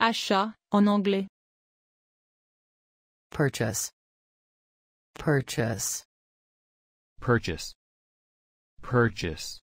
Achat en anglais. purchase, purchase, purchase, purchase.